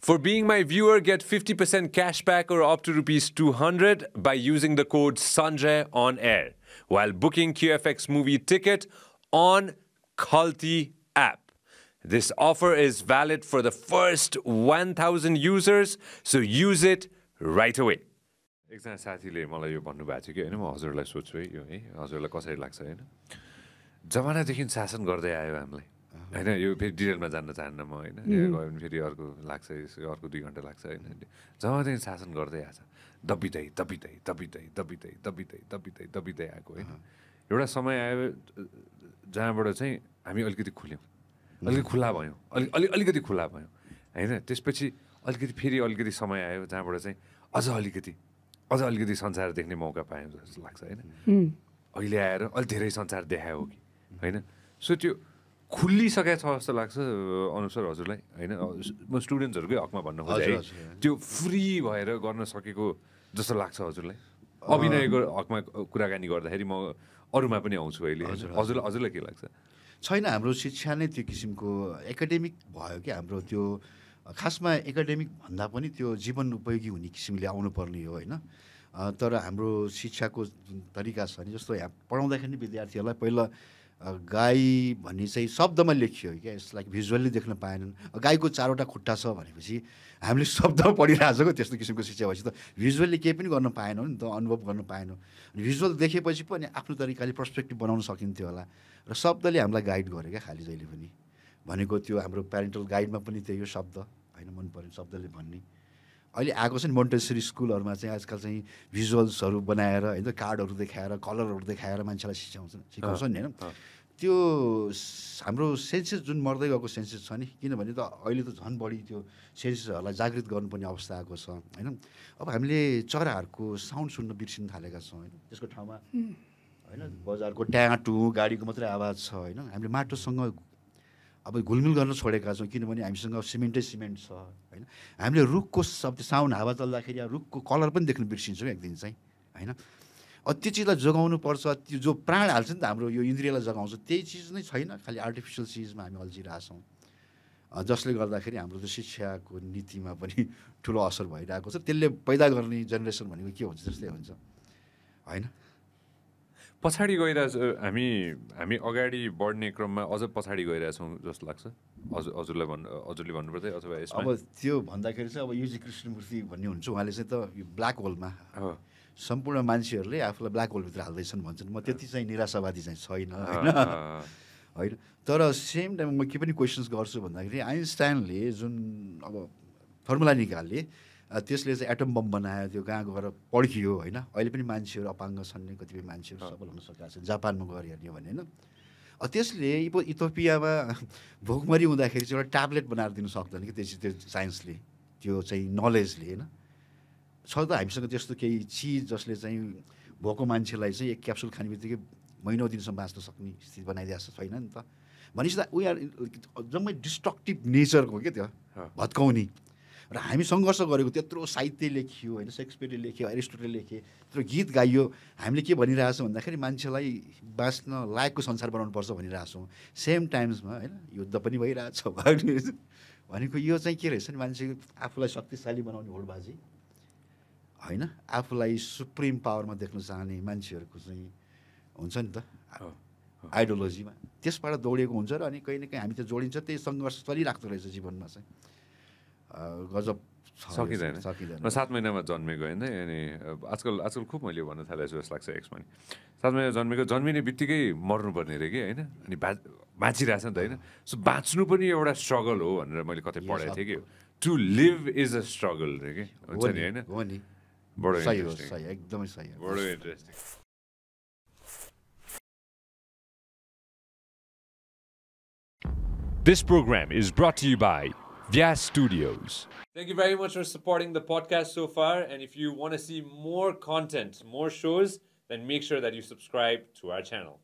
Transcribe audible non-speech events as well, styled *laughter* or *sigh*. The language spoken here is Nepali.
For being my viewer, get 50% cashback or up to rupees 200 by using the code Sanjay on air while booking QFX movie ticket on Khalti app. This offer is valid for the first 1,000 users, so use it right away. एकजना साथीले मलाई यो भन्नुभएको थियो कि होइन म हजुरलाई सोध्छु है यो है हजुरलाई कसरी लाग्छ होइन जमानादेखि शासन गर्दै आयो हामीलाई होइन यो फेरि डिटेलमा जान्न चाहन्न म होइन। गयो भने फेरि अर्को लाग्छ अर्को दुई घन्टा लाग्छ होइन। जमानादेखि शासन गर्दै आएको छ दबिँदै दबिँदै दबिँदै दबिँदै दबिँदै दबिँदै दबिँदै आएको होइन। एउटा समय आयो जहाँबाट चाहिँ हामी अलिकति खुल्यौँ। अलिकति खुल्ला भयौँ। अलिक अलिक अलिकति खुल्ला भयौँ। होइन त्यसपछि अलिकति फेरि अलिकति समय आयो जहाँबाट चाहिँ अझ अलिकति अझ अलिकति संसार देख्ने मौका पायौँ जस्तो लाग्छ होइन। अहिले आएर अलिक धेरै संसार देखायो हो कि होइन? सो त्यो खुल्लिसकेको छ जस्तो लाग्छ अनुसार हजुरलाई होइन? म स्टुडेन्ट्सहरूकै हकमा भन्न खोजेँ त्यो फ्री भएर गर्न सकेको जस्तो लाग्छ हजुरलाई? अभिनयको हकमा कुराकानी गर्दाखेरि म अरूमा पनि आउँछु अहिले हजुरलाई हजुरलाई के लाग्छ? छैन हाम्रो शिक्षा नै त्यो किसिमको एकाडेमिक भयो कि हाम्रो त्यो खासमा एकाडेमिक भन्दा पनि त्यो जीवन उपयोगी हुने किसिमले आउनुपर्ने हो होइन? तर हाम्रो शिक्षाको जुन तरिका छ नि जस्तो यहाँ पढाउँदाखेरि विद्यार्थीहरूलाई पहिला गाई भन्ने चाहिँ शब्दमा लेखियो क्या यसलाई भिजुअल्ली देख्न पाएनन्। गाईको चारवटा खुट्टा छ भनेपछि हामीले शब्द *laughs* पढिरहेको त्यस्तो किसिमको शिक्षा भएपछि त भिजुअल्ली केही पनि गर्न पाएनौँ नि त अनुभव गर्न पाएनौँ। भिजुअल देखेपछि पनि आफ्नो तरिकाले पर्सपेक्टिभ बनाउन सकिन्थ्यो होला र शब्दले हामीलाई गाइड गर्यो क्या खालि जहिले पनि। भनेको त्यो हाम्रो प्यारेन्टल गाइडमा पनि त्यही हो शब्द। होइन मन पऱ्यो शब्दले भन्ने। अहिले आएको छ नि मोन्टेसरी स्कुलहरूमा चाहिँ आजकल चाहिँ भिजुअल्सहरू बनाएर होइन कार्डहरू देखाएर कलरहरू देखाएर मान्छेलाई सिकाउँछन् सिकाउँछ नि होइन। त्यो हाम्रो सेन्सेस जुन मर्दै गएको सेन्सेस छ नि किनभने त अहिले त झन् बढी त्यो सेन्सेसहरूलाई जागृत गर्नुपर्ने अवस्था आएको छ होइन। अब हामीले चराहरूको साउन्ड सुन्न बिर्सिन थालेका छौँ होइन। त्यसको ठाउँमा होइन बजारको ट्याटु गाडीको मात्रै आवाज छ होइन। हामीले माटोसँग अब घुलमिल गर्न छोडेका छौँ किनभने हामीसँग सिमेन्टै सिमेन्ट छ होइन? हामीले रुखको शब्द साउन्ड हावा चल्दाखेरि रुखको कलर पनि देख्न बिर्सिन्छौँ एक दिन चाहिँ होइन? त्यो चिजलाई जोगाउनु पर्छ त्यो जो प्राण हाल्छ नि त हाम्रो यो इन्द्रियलाई जगाउँछ त्यही चिज नै छैन खालि आर्टिफिसियल चिजमा हामी अल्झिरहेछौँ। जसले गर्दाखेरि हाम्रो त्यो शिक्षाको नीतिमा पनि ठुलो असर भइरहेको छ। त्यसले पैदा गर्ने जेनेरेसन भनेको के हुन्छ जस्तै हुन्छ होइन? पछाडि गइरहेछ हामी हामी अगाडि बढ्ने क्रममा अझ पछाडि गइरहेछौँ जस्तो लाग्छ। हजुर हजुरलाई भन्नु हजुरले भन्नुपर्दै अथवा अब त्यो भन्दाखेरि चाहिँ अब युजी कृष्णमूर्ति भन्ने हुन्छ उहाँले चाहिँ त यो ब्ल्याक होलमा सम्पूर्ण मान्छेहरूले आफूलाई ब्ल्याक होलभित्र हाल्दैछन् भन्छन्। म त्यति चाहिँ निराशावादी चाहिँ छैन होइन? होइन? तर सेम टाइममा म के पनि क्वेसन्स गर्छु भन्दाखेरि आइन्स्टाइनले जुन अब फर्मुला निकाले त्यसले चाहिँ एटम बम बनायो त्यो कहाँ गएर पड्कियो होइन? अहिले पनि मान्छेहरू अपाङ्ग छन् नि कतिपय मान्छेहरू सफल हुन सकेका छन् जापानमा गएर हेर्ने भने होइन? त्यसले इथोपियामा *laughs* भोकमरी हुँदाखेरि चाहिँ एउटा ट्याब्लेट बनाएर दिनु सक्दैन कि त्यो त्यो साइन्सले त्यो चाहिँ नलेजले होइन? छ त हामीसँग त्यस्तो केही चिज जसले चाहिँ भएको मान्छेलाई चाहिँ एक क्याप्सुल खाने बित्तिकै महिनौ दिनसम्म बाँच्न सक्ने स्थिति बनाइदिएको छैन नि त? भनेपछि त उयो जम्मै डिस्ट्रक्टिभ नेचरको क्या त्यो? भत्काउने। र हामी सङ्घर्ष गरेको त्यत्रो साहित्य लेखियो होइन सेक्सपियरले लेख्यो एरिस्टोटल लेखे त्यत्रो गीत गाइयो। हामीले के भनिरहेछौँ भन्दाखेरि मान्छेलाई बाँच्न लायकको संसार बनाउनुपर्छ भनिरहेछौँ। सेम टाइम्समा होइन युद्ध पनि भइरहेछ भनेको यो चाहिँ के रहेछ नि मान्छे आफूलाई शक्तिशाली बनाउने होडबाजी होइन आफूलाई सुप्रिम पावरमा देख्न चाहने मान्छेहरूको चाहिँ हुन्छ नि त आइडियोलोजीमा। त्यसबाट दौडिएको हुन्छ र अनि कहीँ न कहीँ हामी त जोडिन्छ त्यही सङ्घर्ष चलिरहेको रहेछ जीवनमा चाहिँ। गजब सकिँदैन। सकिँदैन। म सात महिनामा जन्मेको होइन अनि आजकल आजकल खुब मैले भन्न थालेको छु जस्तो लाग्छ एक्समा नि सात महिना जन्मेको जन्मिने बित्तिकै मर्नुपर्ने अरे कि होइन? अनि बा बाँचिरहेछ नि त होइन? सो बाँच्नु पनि एउटा स्ट्रगल हो भनेर मैले कतै पढाएको थिएँ कि। To live is a struggle रे कि? हुन्छ नि होइन? बडो एकदमै सही बडो interesting This program is brought to you by Vyas Studios. Thank you very much for supporting the podcast so far. And if you want to see more content, more shows, then make sure that you subscribe to our channel.